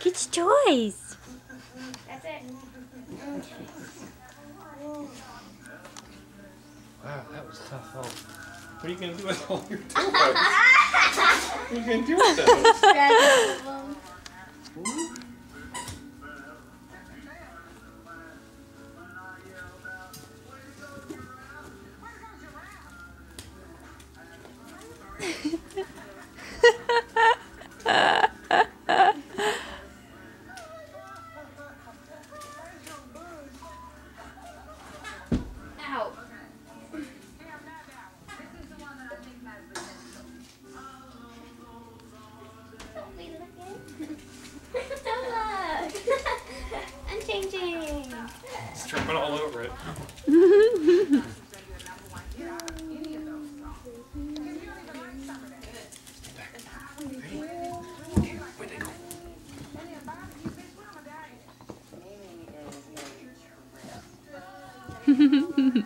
Get your toys. That's it. Wow, that was tough. Oh. What are you going to do with all your toys? what are you going to do with those? changing. It's tripping all over it. 哼哼哼哼哼